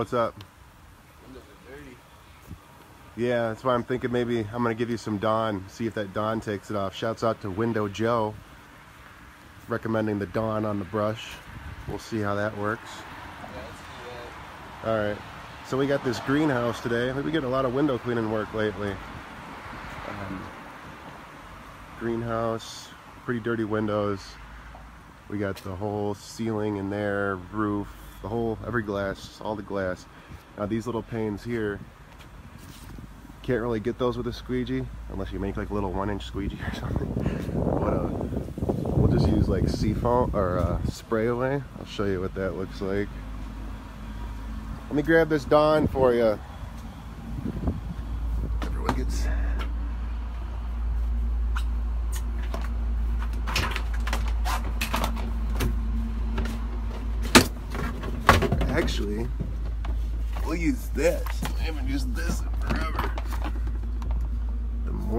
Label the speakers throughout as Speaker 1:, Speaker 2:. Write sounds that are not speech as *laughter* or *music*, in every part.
Speaker 1: What's up? Yeah, that's why I'm thinking maybe I'm gonna give you some Dawn, see if that Dawn takes it off. Shouts out to Window Joe, recommending the Dawn on the brush. We'll see how that works. All right, so we got this greenhouse today. We've been getting a lot of window cleaning work lately. Um, greenhouse, pretty dirty windows. We got the whole ceiling in there, roof, the whole, every glass, all the glass. Now these little panes here, can't really get those with a squeegee unless you make like a little one inch squeegee or *laughs* something. But uh, we'll just use like seafoam or uh, Sprayway. I'll show you what that looks like. Let me grab this Dawn for you. Everyone gets. Actually, we'll use this. I haven't used this.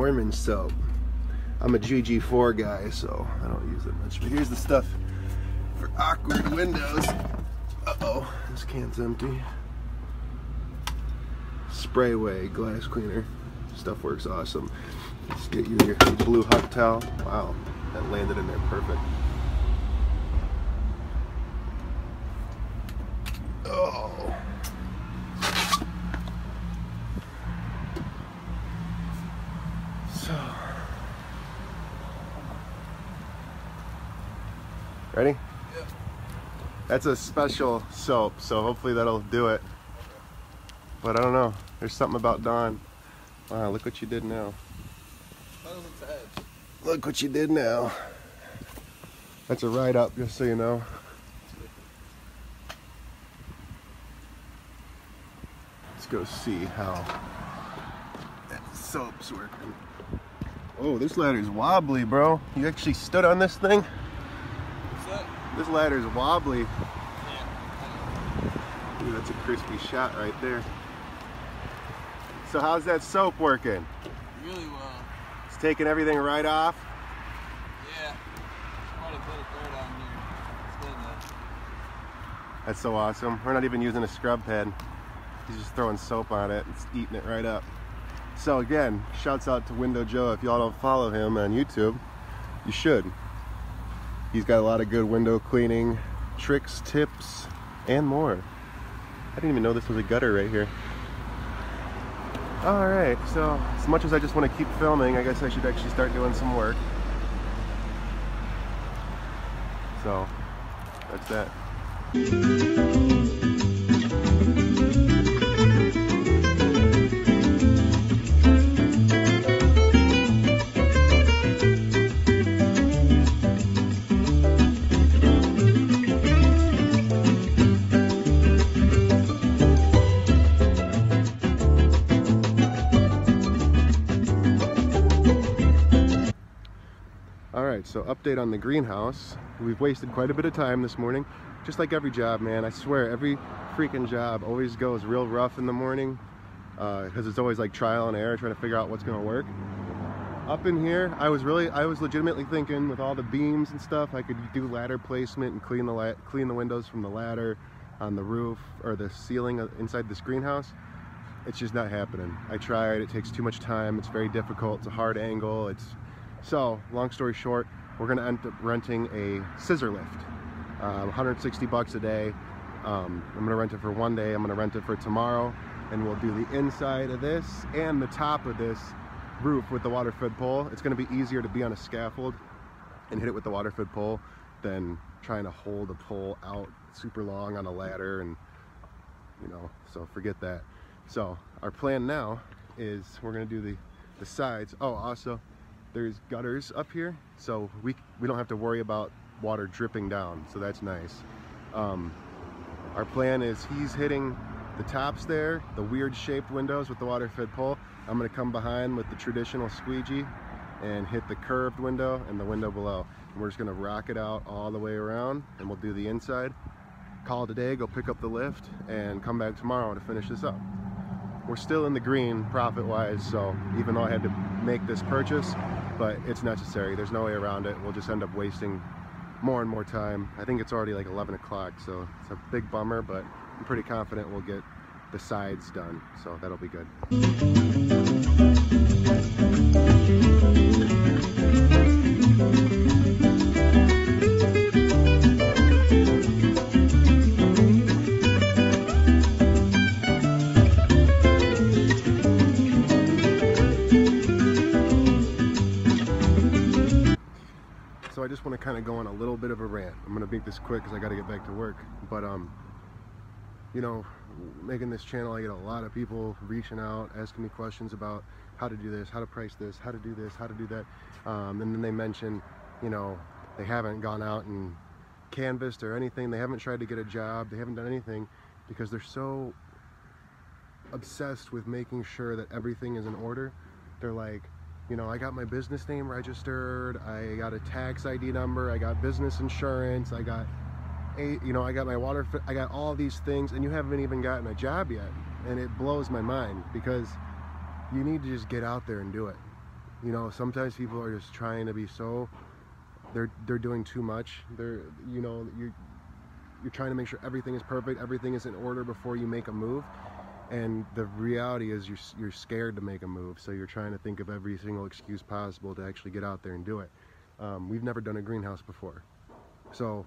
Speaker 1: Moerman soap. I'm a GG4 guy, so I don't use it much. But here's the stuff for awkward windows. Uh-oh, this can's empty. Sprayway glass cleaner. Stuff works awesome. Let's get you your blue huck towel. Wow, that landed in there perfect. Oh. So. Ready?
Speaker 2: Yeah.
Speaker 1: That's a special soap, so hopefully that'll do it. But I don't know. There's something about Dawn. Wow, look what you did now.
Speaker 2: That was attached.
Speaker 1: Look what you did now. That's a write up, just so you know. Let's go see how that soap's working. Oh, this ladder's wobbly, bro. You actually stood on this thing? This ladder's wobbly.
Speaker 2: Yeah.
Speaker 1: Ooh, that's a crispy shot right there. So how's that soap working?
Speaker 2: Really well.
Speaker 1: It's taking everything right off.
Speaker 2: Yeah. Quite a bit of dirt on here. It's good though.
Speaker 1: That's so awesome. We're not even using a scrub pad. He's just throwing soap on it. It's eating it right up. So again, shouts out to Window Joe. If y'all don't follow him on YouTube, you should. He's got a lot of good window cleaning tricks, tips, and more. I didn't even know this was a gutter right here. All right, so as much as I just want to keep filming, I guess I should actually start doing some work. So, that's that. All right, so update on the greenhouse. We've wasted quite a bit of time this morning, just like every job, man. I swear, every freaking job always goes real rough in the morning uh, because it's always like trial and error trying to figure out what's gonna work. Up in here, I was really, I was legitimately thinking with all the beams and stuff, I could do ladder placement and clean the clean the windows from the ladder on the roof or the ceiling uh, inside this greenhouse. It's just not happening. I tried. It takes too much time. It's very difficult. It's a hard angle. It's so, long story short, we're gonna end up renting a scissor lift. Um, 160 bucks a day. Um, I'm gonna rent it for one day. I'm gonna rent it for tomorrow, and we'll do the inside of this and the top of this roof with the water fed pole. It's gonna be easier to be on a scaffold and hit it with the water fed pole than trying to hold a pole out super long on a ladder and you know, so forget that. So our plan now is we're gonna do the, the sides. Oh, also, there's gutters up here, so we, we don't have to worry about water dripping down, so that's nice. Um, our plan is he's hitting the tops there, the weird shaped windows with the water fed pole. I'm gonna come behind with the traditional squeegee and hit the curved window and the window below. And we're just gonna rock it out all the way around and we'll do the inside. Call today, go pick up the lift and come back tomorrow to finish this up. We're still in the green profit-wise, so even though I had to make this purchase, but it's necessary. There's no way around it. We'll just end up wasting more and more time. I think it's already like 11 o'clock, so it's a big bummer, but I'm pretty confident we'll get the sides done. So that'll be good. Kind of go on a little bit of a rant. I'm going to make this quick because I got to get back to work. But um, you know, making this channel, I get a lot of people reaching out, asking me questions about how to do this, how to price this, how to do this, how to do that. Um, and then they mention, you know, they haven't gone out and canvassed or anything. They haven't tried to get a job. They haven't done anything because they're so obsessed with making sure that everything is in order. They're like, you know, I got my business name registered, I got a tax ID number, I got business insurance, I got a, you know, I got my water, I got all these things, and you haven't even gotten a job yet. And it blows my mind because you need to just get out there and do it. You know, sometimes people are just trying to be so, they're, they're doing too much. They're, you know, you're, you're trying to make sure everything is perfect, everything is in order before you make a move and the reality is you're, you're scared to make a move so you're trying to think of every single excuse possible to actually get out there and do it. Um, we've never done a greenhouse before. So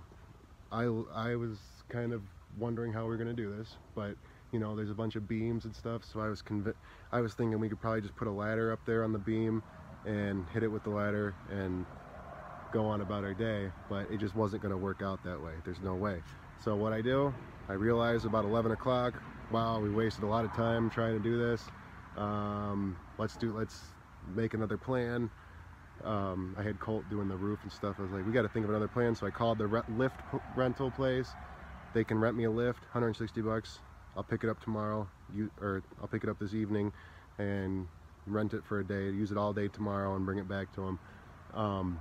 Speaker 1: I, I was kind of wondering how we are going to do this but you know there's a bunch of beams and stuff so I was convinced I was thinking we could probably just put a ladder up there on the beam and hit it with the ladder and go on about our day but it just wasn't going to work out that way. There's no way. So what I do I realized about 11 o'clock wow, we wasted a lot of time trying to do this. Um, let's do, let's make another plan. Um, I had Colt doing the roof and stuff. I was like, we got to think of another plan. So I called the lift rental place. They can rent me a lift, 160 bucks. I'll pick it up tomorrow, you, or I'll pick it up this evening and rent it for a day, use it all day tomorrow and bring it back to them. Um,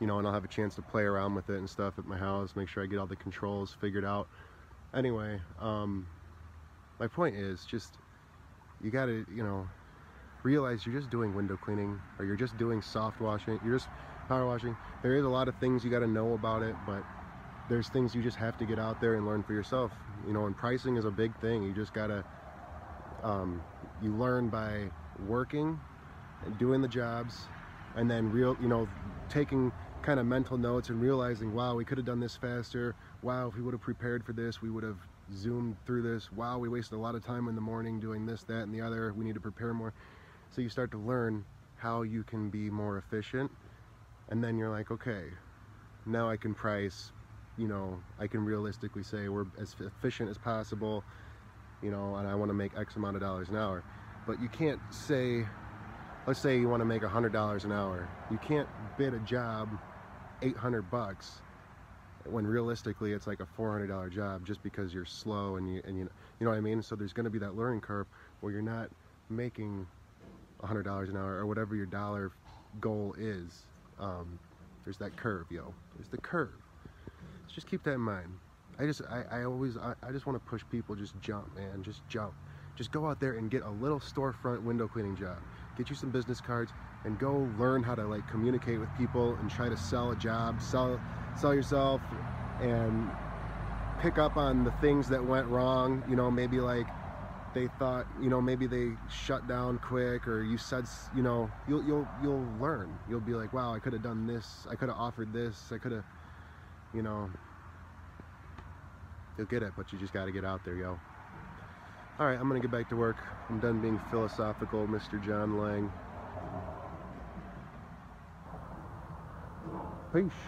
Speaker 1: you know, and I'll have a chance to play around with it and stuff at my house, make sure I get all the controls figured out anyway, um, my point is just you gotta, you know, realize you're just doing window cleaning or you're just doing soft washing, you're just power washing. There is a lot of things you gotta know about it, but there's things you just have to get out there and learn for yourself. You know, and pricing is a big thing. You just gotta, um, you learn by working and doing the jobs and then real, you know, taking kind of mental notes and realizing, wow, we could have done this faster. Wow, if we would have prepared for this, we would have zoomed through this. Wow, we wasted a lot of time in the morning doing this, that, and the other. We need to prepare more. So you start to learn how you can be more efficient. And then you're like, okay, now I can price, you know, I can realistically say we're as efficient as possible, you know, and I want to make X amount of dollars an hour. But you can't say, let's say you want to make $100 an hour. You can't bid a job 800 bucks when realistically it's like a $400 job just because you're slow and you and you you know what I mean? So there's going to be that learning curve where you're not making $100 an hour or whatever your dollar goal is. Um, there's that curve yo. There's the curve. So just keep that in mind. I just I, I always I, I just want to push people just jump man just jump. Just go out there and get a little storefront window cleaning job. Get you some business cards and go learn how to like communicate with people and try to sell a job sell sell yourself and pick up on the things that went wrong you know maybe like they thought you know maybe they shut down quick or you said you know you'll you'll you'll learn. You'll be like wow I could have done this. I could have offered this. I could have you know. You'll get it but you just got to get out there yo. All right I'm gonna get back to work. I'm done being philosophical Mr. John Lange Peace.